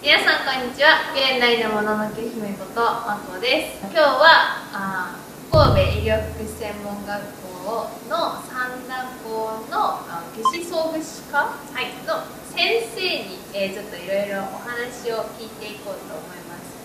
皆さんこんにちは。現代のもののけ姫ことまこです今日はあ神戸医療福祉専門学校の三田校のあ技師総具士科、はい、の先生に、えー、ちょっといろいろお話を聞いていこうと思います、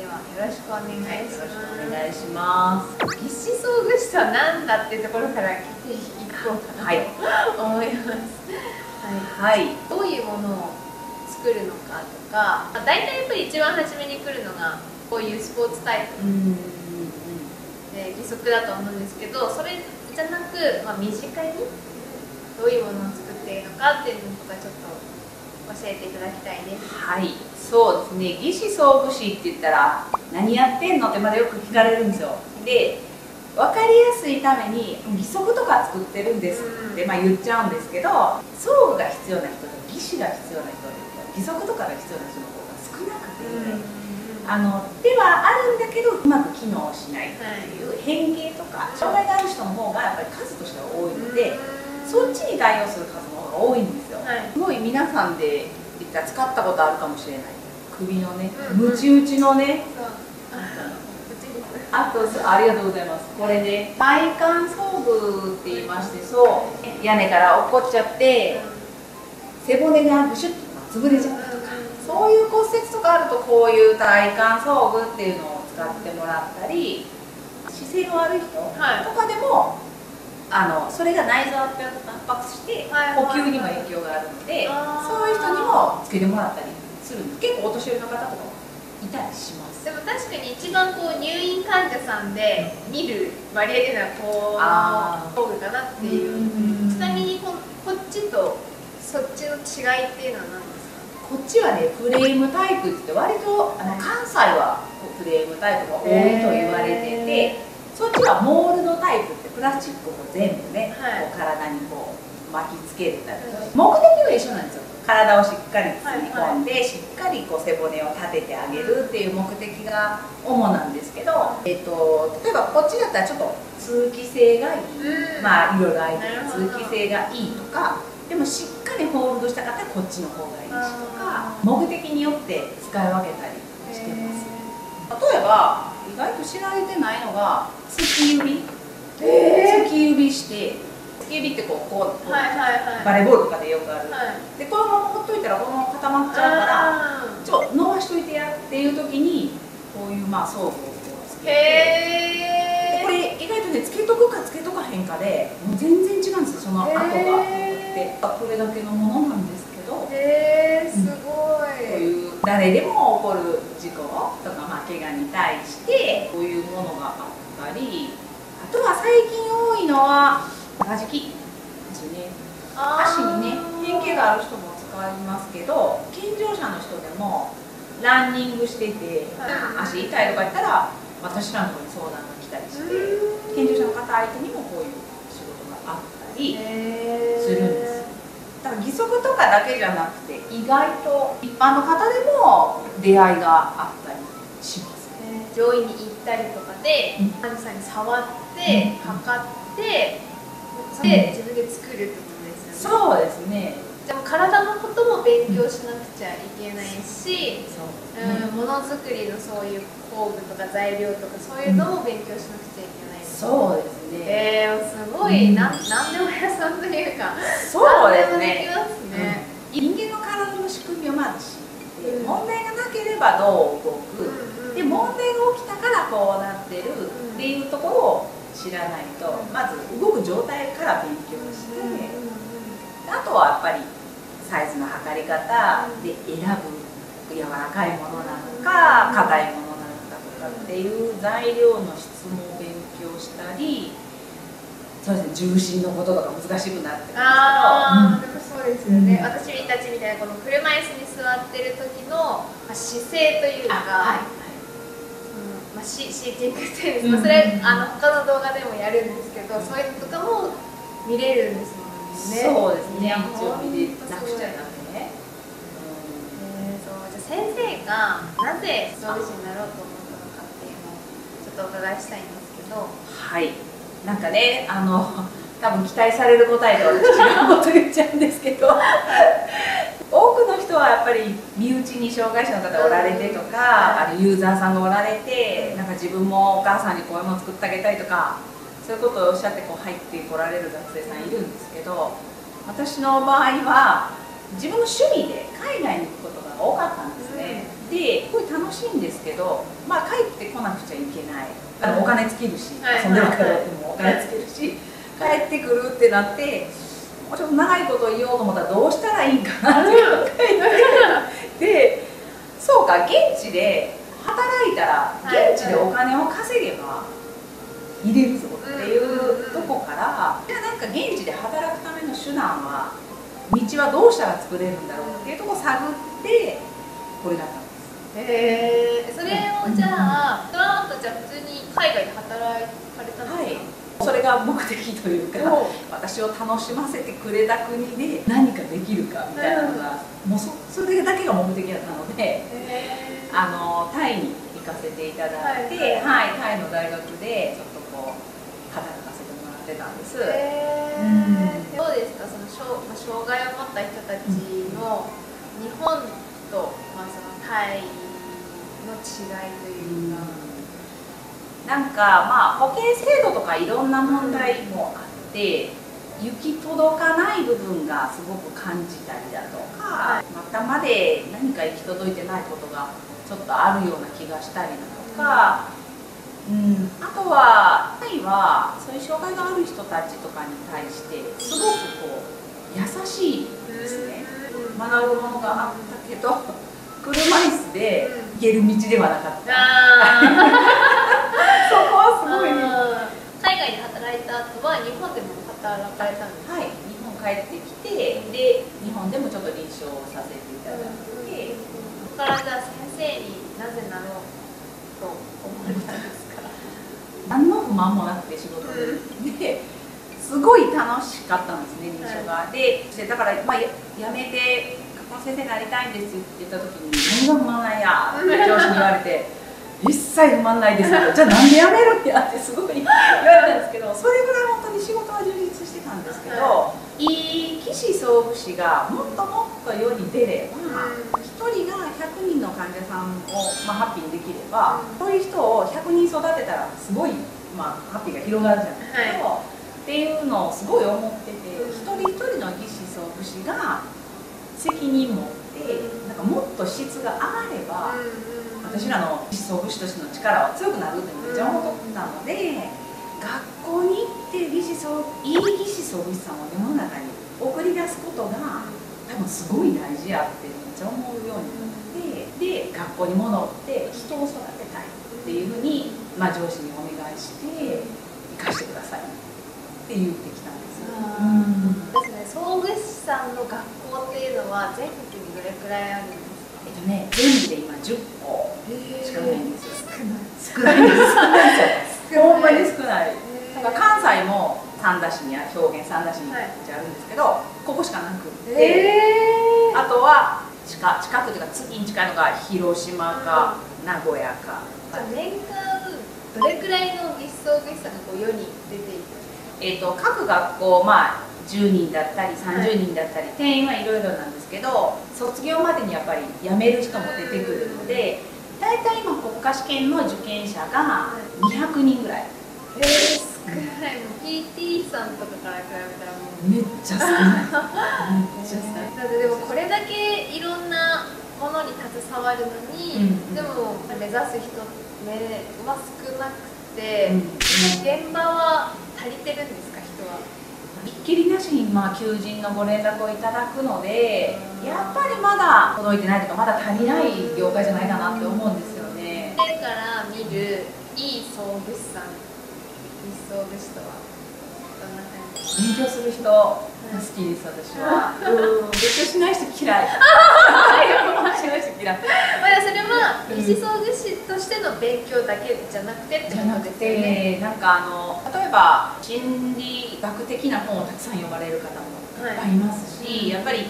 えー、ではよろしくお願いします、はい、お願いします技師総具士とは何だっていうところから聞いていこうかなと、思います、はい、はい、どういうものを？作るのかとか大体やっぱり一番初めに来るのがこういうスポーツタイプ。で義足だと思うんですけどそれじゃなく、まあ、身近にどういうものを作っているのかっていうのとかちょっと教えていただきたいですはい。そうですね。義肢装具士って言ったら何やってんのってまだよく聞かれるんですよ。で分かりやすいために義足とか作ってるんですって、まあ、言っちゃうんですけど装具が必要な人と義肢が必要な人義足とかが必要な人の方が少なくて、あのではあるんだけどうまく機能しないっていう変形とか障害がある人の方がやっぱり数としては多いので、そっちに対応する数の方が多いんですよ、はい、すごい皆さんで言ったら使ったことあるかもしれない。首のねムチ打ちのね、あとありがとうございます。これね体幹装具って言いましてそう。屋根から落っこっちゃって背骨がブシュッと潰れちゃったとかそういう骨折とかあるとこういう体幹装具っていうのを使ってもらったり姿勢の悪い人とかでも、あのそれが内臓を圧迫して呼吸にも影響があるので、そういう人にもつけてもらったりする。んです結構お年寄りの方とかもいたりします。でも確かに一番こう入院患者さんで見る割合でいうのはこう工具かなっていう。ちなみにここっちとそっちの違いっていうのは何ですかこっちはねフレームタイプって割とあの関西はフレームタイプが多いと言われててそっちはモールドタイプってプラスチックを全部ね、はい、こう体にこう巻きつけるたり目的は一緒なんですよ。体をしっかり包み込んで、はいはい、しっかりこう背骨を立ててあげるっていう目的が主なんですけど、えっと、例えばこっちだったらちょっと通気性がいい、まあいろいろあ通気性がいいとかでもしっかりホールドした方はこっちの方がいいしとか目的によって使い分けたりしてます。例えば意外と知られてないのが突き指突き指して突き指ってこうこう、はいはいはい、バレーボールとかでよくある、はい、でこのままほっといたらこのまま固まっちゃうからちょっと伸ばしといてやっていう時にこういうまあ装具をこうつけて。これ意外とねつけとくかつけとかへんかでもう全然違うんですよその後が。ってこれだけのものなんですけどへえすごい、こういう誰でも起こる事故とか、まあ、怪我に対してこういうものがあったりあとは最近多いのは間敷きですね。足にね変形がある人も使いますけど健常者の人でもランニングしてて、足痛いとか言ったら私らのところに相談が来たりして健常者の方相手にもこういう仕事があったりするんですだから義足とかだけじゃなくて意外と一般の方でも出会いがあったりします、ね、上位に行ったりとかで患者さんに触って、測って、で自分で作るってことですよね。そうですね。でも体のことも勉強しなくちゃいけないし、うん、ものづくりのそういう工具とか材料とかそういうのも勉強しなくちゃいけない、そうですね。えー、すごい、うん、なん何でも屋さんというか。そうですね。ね、うん、人間の体の仕組みをまず知って、うん、問題がなければどう動く、うんうん、で問題が起きたからこうなってるっていうところを知らないと、まず動く状態から勉強して、あとはやっぱりサイズの測り方で選ぶ。柔らかいものなのか硬いものかっていう材料の質問したりそうですね重心のこととか難しくなってあ、うん、でもそうですよね、うん、私たちみたいなこの車椅子に座ってる時の、まあ、姿勢というか、はいまあ、シシーティングっていうん。ですか、それあの他の動画でもやるんですけど、そういうのとかも見れるんですもんね。そうですね。一応見れなくちゃなくてね、えー、そうじゃ先生がなぜ装備士になろうと思っとお伺いしたいんですけど。はい。なんかねあの多分期待される答えで私違うこと言っちゃうんですけど。多くの人人はやっぱり身内に障害者の方おられてとか、あのユーザーさんがおられてなんか自分もお母さんにこういうもの作ってあげたいとかそういうことをおっしゃってこう入ってこられる学生さんいるんですけど私の場合は自分の趣味で海外に行くことが多かったんですね、うん、ですごい楽しいんですけど、まあ、帰ってこなくちゃいけないあのお金尽きるし、遊んでるからでもお金尽きるし、帰ってくるってなってもうちょっと長いこと言おうと思ったらどうしたらいいかなって考えてでそうか現地で働いたら現地でお金を稼げば入れるぞっていうとこからじゃあなんか現地で働くための手段は道はどうしたら作れるんだろうっていうとこを探ってこれだったんですへえそれをじゃあその後じゃあ普通に海外で働かれたんですか、はいそれが目的というか私を楽しませてくれた国で何かできるかみたいなのが、もうそそれだけが目的だったのであのタイに行かせていただいて、はい、はい、タイの大学でちょっとこう働かせてもらってたんです。うん、どうですか？その障障害を持った人たちの日本と、まあ、そのタイの違いというか。うん。なんかまあ保険制度とかいろんな問題もあって行き届かない部分がすごく感じたりだとか、またまで何か行き届いてないことがちょっとあるような気がしたりだとか、うん、あとはタイはそういう障害がある人たちとかに対してすごくこう優しいですね。学ぶものがあったけど 車椅子で行ける道ではなかった。ごい。海外で働いた後は日本でも働かれたんですはい。日本帰ってきてで日本でもちょっと臨床させていただいて、そこからじゃあ先生になぜなろうと思われたんですか？何の不満もなくて仕事で、ですごい楽しかったんですね臨床が、はい、でだから、まあ、やめて学校の先生になりたいんですって言った時に「何が不満なんや」って上司に言われて。一切不満ないです。けどじゃあなんでやめるってやってすごい言われたんですけどそれぐらい本当に仕事は充実してたんですけど、い。い岸総武士がもっともっと世に出れば、一1人が100人の患者さんを、まあ、ハッピーにできれば、そういう人を100人育てたらすごい、まあ、ハッピーが広がるじゃないですか、はい、っていうのをすごい思ってて一人一人の義士総武士が責任持ってなんかもっと質が上がれば、私らの思想武士としての力は強くなるってめっちゃ思ったので、学校に行って義士総いい義士総武士さんを世の中に送り出すことが多分すごい大事やってめっちゃ思うようになってで学校に戻って人を育てたいっていうふうに、まあ、上司にお願いして生かしてくださいって言ってきたんですよ。ですね。総武士さんの学校っていうのは全国にどれくらいあるんですか？えっとね全部で今10校しかない。んですよ。少ない。少ないですほんまに少ない。だから関西も三田市に表現三田市にあるんですけど、ここしかなくて。あとは近近くというか次に近いのが広島か名古屋か。年間どれくらいの実装技師さんがこう世に出ているえーと、各学校、まあ、10人だったり30人だったり、はい、定員はいろいろなんですけど卒業までにやっぱり辞める人も出てくるので大体今国家試験の受験者が200人ぐらい。えー、少ない、うん、PT さんとかから比べたらもう。めっちゃ少ない。めっちゃ少ない。だってでもこれだけいろんなものに携わるのに、うん、でも目指す人ねは少なくて、うん、現場は足りてるんですか人はひっきりなしにまあ求人のご連絡をいただくのでやっぱりまだ届いてないとかまだ足りない業界じゃないかなって思うんですよね。天から見るいい総武士さんいい総武士とはどんな感じ？勉強する人好きです私は。うん勉強しない人嫌い。まあそれは医師総武士としての勉強だけじゃなくてってことですよね。なんかあの例えば心理学的な本をたくさん読まれる方もいっぱいいますし、はい、やっぱり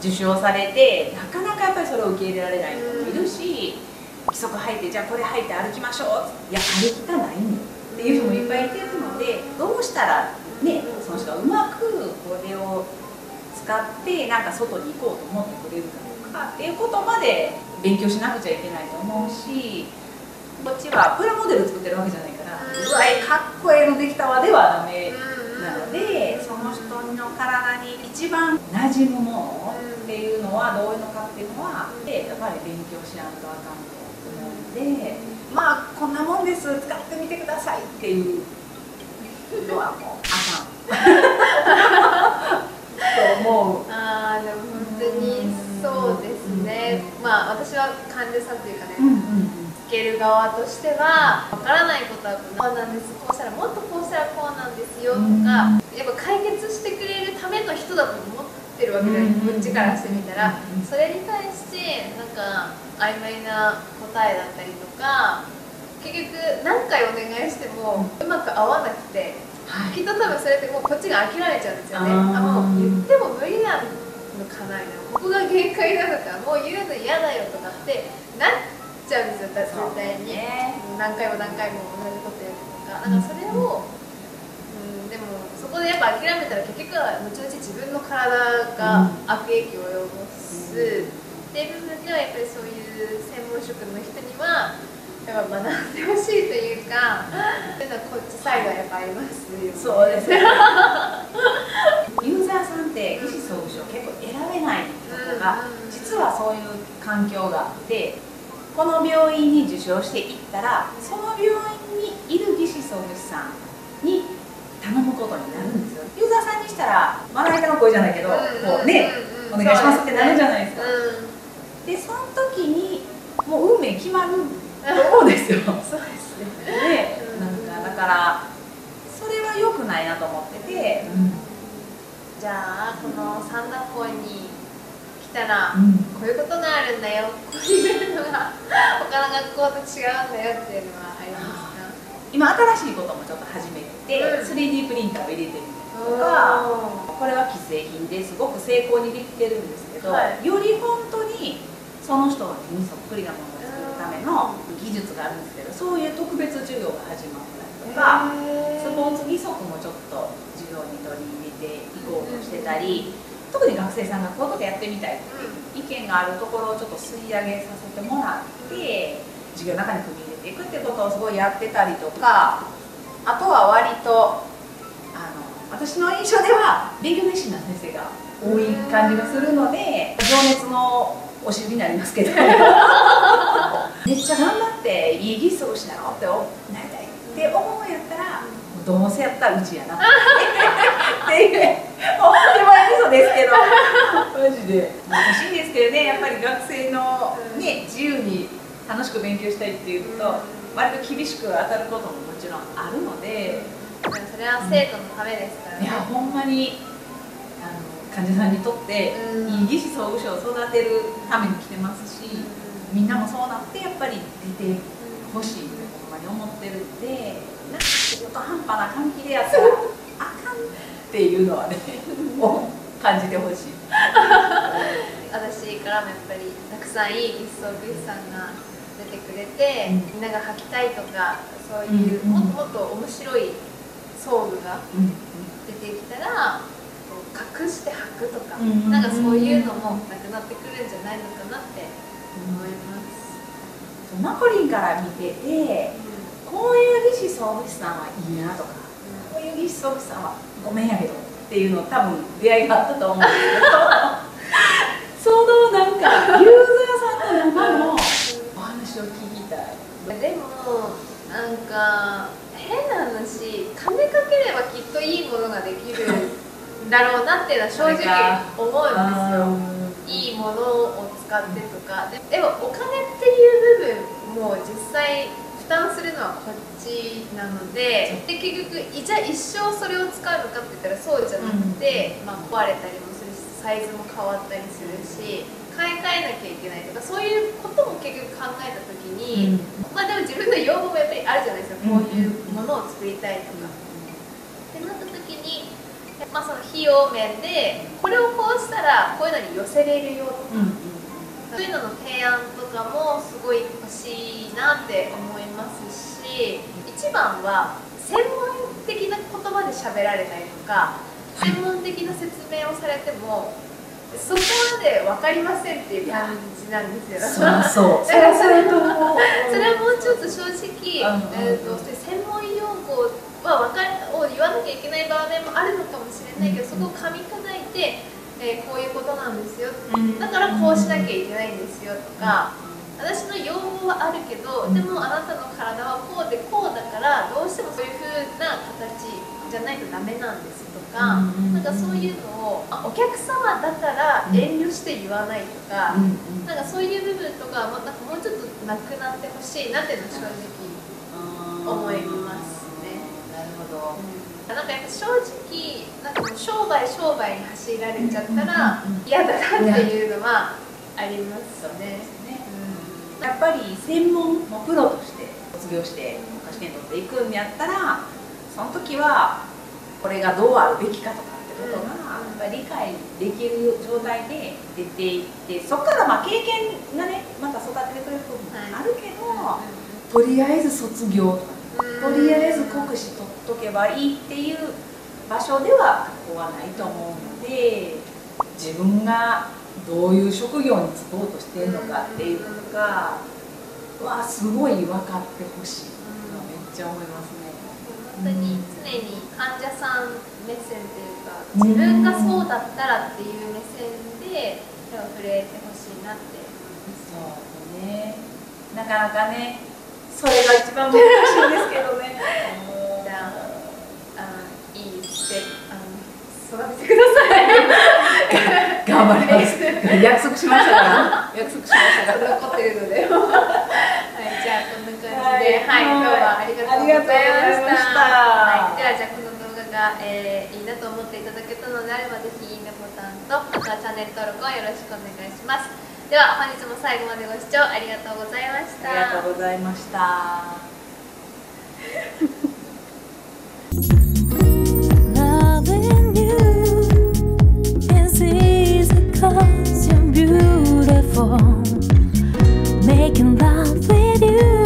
受賞されてなかなかやっぱりそれを受け入れられない人もいるし、規則入ってじゃあこれ入って歩きましょういや歩きたないんっていう人もいっぱいいてるのでどうしたらねその人がうまくこれを使ってなんか外に行こうと思ってくれるかっていうことまで勉強しなくちゃいけないと思うしこっちはプラモデル作ってるわけじゃないから、うわかっこええのできたわではダメなので、その人の体に一番馴染むものっていうのはどういうのかっていうのはでやっぱり勉強しないとあかんと思うんで、まあこんなもんです使ってみてくださいっていうのはもうあかん。と思うあでも本当にそうですね、まあ私は患者さんというかね、うんうんつける側としてはわからないことはこうなんです。こうしたらもっとこうしたらこうなんですよとか、やっぱ解決してくれるための人だと思ってるわけじゃないこっちからしてみたら、それに対してなんか曖昧な答えだったりとか結局何回お願いしてもうまく合わなくて、はい、きっと多分それってもうこっちが諦めちゃうんですよね。あもう言っても無理なのかないなここが限界なのかもう言うの嫌だよとかってなっちゃうんですよ絶対に、ね、何回も何回も同じことやるとかなんかそれを、うん、でもそこでやっぱ諦めたら結局は後々自分の体が悪影響を及ぼす、っていう部分ではやっぱりそういう専門職の人にはやっぱ学んでほしいというか、そういうのはこっちサイドはやっぱありますそうですね。ユーザーさんって医師総務省結構選べないとか、実はそういう環境があってこの病院に受診していったらその病院にいる技師総務士さんに頼むことになるんですよ。ユーザーさんにしたらまな板の声じゃないけど、こうね、お願いしますってなるじゃないですか、でその時にもう運命決まると思うんですよ。そうですね。でなんかだからそれは良くないなと思ってて、じゃあこの三田校にたら、うん、こういうことがあるんだよ。こういうのが他の学校と違うんだよっていうのはありますか？今新しいこともちょっと始めて、うん、3D プリンターを入れてみたりとかこれは既製品ですごく成功にできてるんですけど、はい、より本当にその人にそっくりなものを作るための技術があるんですけどそういう特別授業が始まったりとかスポーツ義足もちょっと授業に取り入れていこうとしてたり。特に学生さんがこういうことやってみたいっていう意見があるところをちょっと吸い上げさせてもらって授業の中に組み入れていくっていうことをすごいやってたりとかあとは割とあの私の印象では勉強熱心な先生が多い感じがするので情熱のお尻になりますけど めっちゃ頑張っていい技術をしなろってなりたいって思うんやったらどうせやったらうちやな。っていうもう手前味噌ですけど。マジで。難しいんですけどねやっぱり学生の、ね、自由に楽しく勉強したいっていうと割と厳しく当たることももちろんあるので。それは生徒のためですからね、いやほんまにあの患者さんにとっていい技師総務省を育てるために来てますしみんなもそうなってやっぱり出てほしいってほんまに思ってる。んでなんか中途半端な換気でやったらあかんっていうのはね 感じてほしい。私からもやっぱりたくさんいい技術装備士さんが出てくれて、うん、みんなが履きたいとかそういう、もっともっと面白い装具が出てきたら、隠して履くとか、うん、なんかそういうのもなくなってくるんじゃないのかなって思います。マコリンから見てて、こういう技師装備士さんはいいなとか、こういう技師装備士さんはごめんやけどっていうの多分出会いがあったと思うんです。けどそのなんかユーザーさんの中のお話を聞きたいでもなんか変な話金かければきっといいものができるだろうなっていうのは正直思うんです。よいいものを使ってとか。でもお金っていう部分も実際担するのはこっちなのでで結局じゃあ一生それを使うのかって言ったらそうじゃなくて、うん、まあ、壊れたりもするしサイズも変わったりするし買い替えなきゃいけないとかそういうことも結局考えた時に、うん、まあでも自分の要望もやっぱりあるじゃないですか。こういうものを作りたいとか。まあ、その費用面でこれをこうしたらこういうのに寄せれるよとか、うん、そういうのの提案とかもすごい欲しいなって思いますし一番は専門的な言葉で喋られたりとか専門的な説明をされてもそこまで分かりませんっていう感じなんですよ。そう。そう。それはもうちょっと正直、えーと、専門用語は分かを言わなきゃいけない場面もあるのかもしれないけど、そこを噛み砕いて、えー、こういうことなんですよ、だからこうしなきゃいけないんですよとか、私の要望はあるけど、でもあなたの体はこうでこうだからどうしてもそういうふうな形じゃないとダメなんですとか、なんかそういうのをお客様だから遠慮して言わないとか、なんかそういう部分とかもなんかもうちょっとなくなってほしいなっていうのは正直思いますど、うん、なんかやっぱ正直なんかもう商売商売に走られちゃったら嫌だなっていうのはありますね。やっぱり専門のプロとして卒業して試験取っていくんやったらその時はこれがどうあるべきかとかってことが、やっぱり理解できる状態で出ていってそこからまあ経験がねまた育ててくれる部分もあるけど、はい、とりあえず卒業とか、とりあえず国試取っとけばいいっていう場所ではここはないと思うので自分がどういう職業に就こうとしてるのかっていうことがはすごい分かってほしいめっちゃ思いますね。本当に常に患者さん目線というか自分がそうだったらっていう目線で手を触れてほしいなって。そうね。なかなかねそれが一番難しいんですけどね。じゃああいいしてあの育ててください。頑張ります約束しましたから約束しましたから残ってるので。はい。じゃあこんな感じではい、はい、今日はありがとうございました。はい、ではじゃあこの動画が、えー、いいなと思っていただけたのであればぜひいいねボタンとまたチャンネル登録をよろしくお願いしますでは本日も最後までご視聴ありがとうございましたありがとうございました cause you're beautiful making love with you